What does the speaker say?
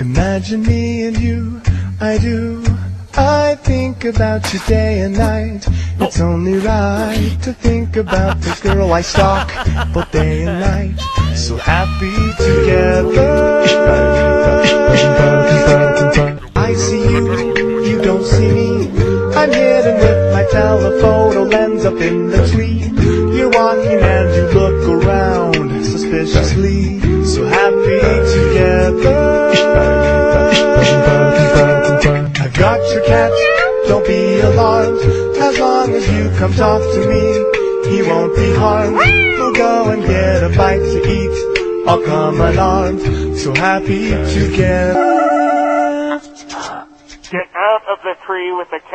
Imagine me and you, I do. I think about you day and night. It's only right to think about the girl I stalk both day and night. So happy together. I see you, you don't see me. I'm hidden with my telephoto lens up in the tree. You're walking and you look around suspiciously. Got your cat, don't be alarmed. As long as you come talk to me, he won't be harmed. We'll go and get a bite to eat. I'll come unarmed. So happy together. Get out of the tree with the cat.